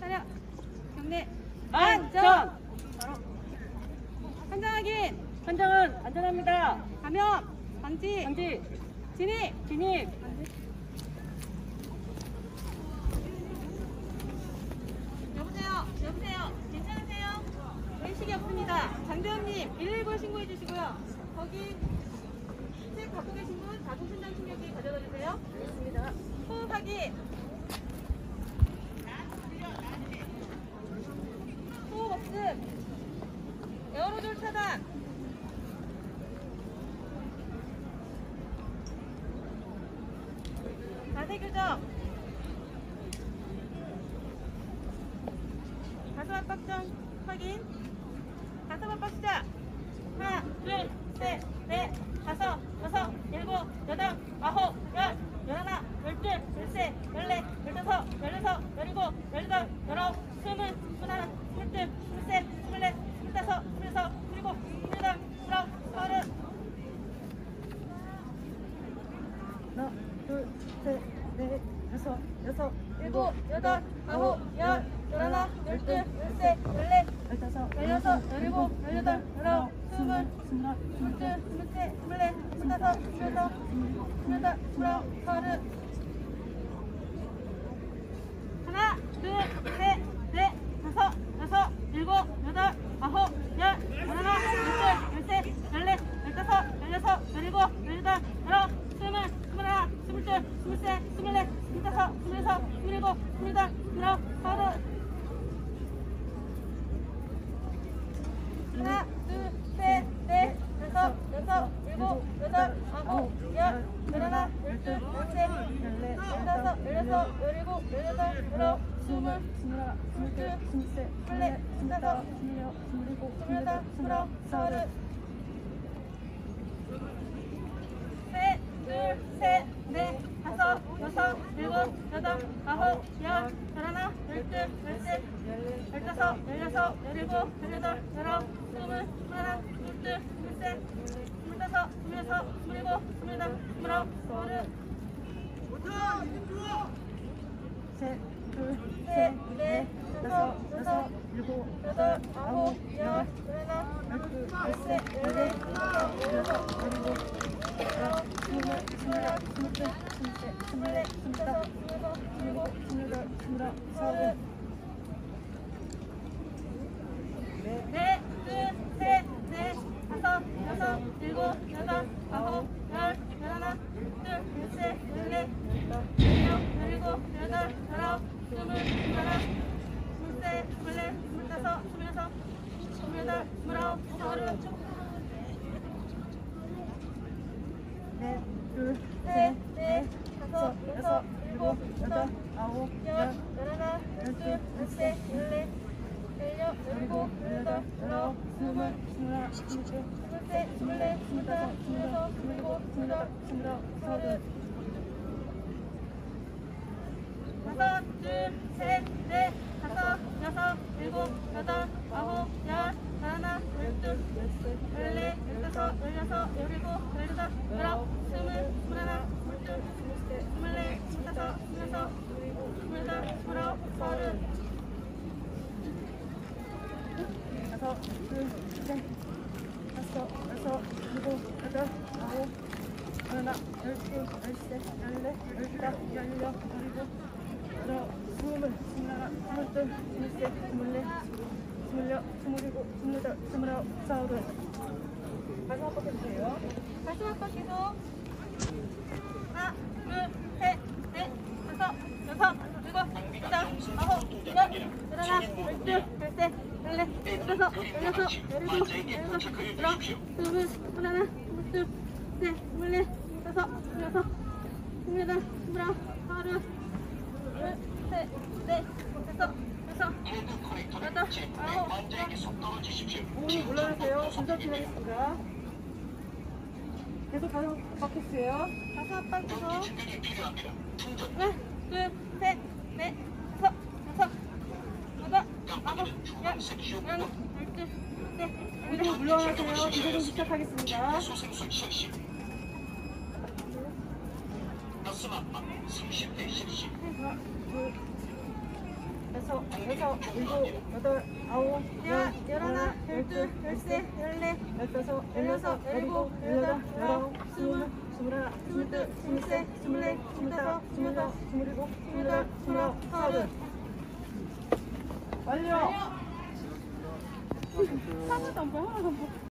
차렷. 경례. 안전! 환장 확인. 현장은 안전합니다. 감염. 방지. 방지, 진입. 진입, 여보세요. 여보세요. 괜찮으세요? 의식이 없습니다. 장대원님 119 신고해 주시고요. 거기 책 갖고 계신 분 자동 신장 충격기 가져다 주세요. 알겠습니다. 호흡하기. 호흡 없음. 에어로졸 차단. 교정. 가슴 압박정 확인. 가슴 압박 시작. 하나, 둘, 셋, 넷, 다섯, 여섯, 일곱, 여덟, 아홉, 열, 열하나, 열둘, 열셋, 열넷, 열다섯, 열여섯, 열일곱, 열여덟, 열아홉, 스물, 스물하나, 스물둘, 스물셋, 스물넷, 스물다섯, 스물여섯, 스물일곱, 스물여덟, 스물아홉, 서른. 하나, 둘, 셋, 넷, 다섯, 여섯, 일곱, 여덟, 아홉, 열, 열하나, 열둘, 열셋, 열넷, 열다섯, 열여섯, 열일곱, 열여덟, 열아홉, 스물, 스물둘, 스물셋, 스물넷, 스물다섯, 스물여섯, 스물여덟, 스물아홉, 서른. 하나, 둘, 셋, 넷, 다섯, 여섯, 일곱, 여덟, 아홉, 열, 열하나, 열둘, 열셋, 열넷, 열다섯, 열여섯, 열 일곱, 열여덟, 열아홉, 스물, 스물하나, 스물둘, 스물셋, 스물넷, 스물다섯, 스물여섯, 스물일곱, 스물여덟, 스물아홉, 서른. 하나, 둘, 셋, 넷, 다섯, 여섯, 일곱, 여덟, 아홉, 열, 열하나, 열둘, 열셋, 열다섯, 열여섯, 열일곱, 열여덟, 열아홉, 스물, 스물하나, 스물둘, 스물셋, 스물넷, 스물다섯, 스물여섯, 스물일곱, 스물여덟, 스물아홉, 서른. 셋, 넷, 다섯, 여섯, 일곱, 여덟, 아홉, 열, 열하나, 열둘, 열셋, 열다섯, 열여섯, 열일곱, 열여덟, 열아홉, 스물, 스물하나, 스물둘, 스물셋, 스물다섯, 스물여섯, 스물일곱, 스물여덟, 스물아홉, 서른. 셋, 둘, 셋, 셋, 넷, 넷, 다섯, 여섯, 여섯, 일곱, 여덟, 아홉, 열, 열하나, 열둘, 열셋, 열넷, 열다섯, 열여섯, 열일곱, 열아홉, 스물, 스물하나, 스물둘, 스물셋, 스물넷, 스물다섯, 스물일곱, 스물여덟, 스물아홉. 서른. 넷, 둘, 셋, 넷, 다섯, 여섯, 일곱, 여덟, 아홉, 열, 열하나, 둘, 열셋, 열넷, 열여섯, 열일곱, 열여덟, 열아홉, 스물, 스물하나, 스물셋, 스물넷, 스물다섯, 스물여섯, 스물여덟, 스물아홉, 서른. 넷, 둘, 셋, 셋, 넷, 넷, 다섯, 다섯, 여섯, 여섯, 일곱, 일곱, 여덟, 여덟, 아홉, 열, 열, 열하나, 열둘, 열셋, 열넷, 열여, 열일곱, 열여덟, 열아홉, 스물, 스물하나, 스물둘, 스물셋, 스물넷, 스물다섯, 스물여섯, 스물일곱, 스물여덟, 스물아홉, 서른. 다섯, 둘, 셋, 넷, 다섯, 여섯, 일곱, 여덟, 아홉, 열, 열하나, 열둘, 열넷, 열다섯, 열여섯, 열일곱, 열여덟, 열아홉, 스물, 스물하나, 스물둘, 스물넷, 스물다섯, 스물여섯, 스물여덟, 스물아홉, 서른. 다섯, 둘, 셋, 다섯, 여섯, 일곱, 여덟, 아홉, 열하나, 열둘, 열셋, 열넷, 열다섯, 열여, 열일곱, 열아홉, 스물, 스물하나, 스물둘, 스물셋, 스물넷, 스물여, 스물일곱, 스물여덟, 스물아홉, 서른. 가슴 한번 해주세요. 가슴 압박 계속. 하나, 둘, 셋, 넷, 다섯, 여섯, 일곱, 여덟, 아홉, 열, 열하나, 열둘, 열셋, 열넷, 열다섯, 열여섯, 열일곱, 열여덟, 열아홉, 스물, 스물하나, 스물둘, 셋, 스물넷, 스물다섯, 스물여섯, 스물여덟, 스물아홉, 서른, 둘, 셋, 넷, 다섯, 여섯, 여덟, 아홉, 열. 어머니 올라가세요. 분석 기다리겠습니다. 계속 박혔어요. 가슴 압박 계속. 하나, 둘, 셋, 넷, 다섯, 여섯, 열넷, 물러나세요. 기도공 시작하겠습니다. 가슴 압박 30대 실시 하나, 둘, 다섯, 다섯, 여섯, 일곱, 여덟, 아홉, 열, 열, 열하나, 열둘, 열세, 열네, 열다섯, 열여섯, 열일곱, 열여덟, 열아홉, 스물, 스물하나, 스물둘, 스물셋, 스물넷, 스물다섯, 스물여섯, 스물일곱, 스물여덟, 스물아홉, 서른. 완료! 하나도 안 보여, 하나도 안 보여.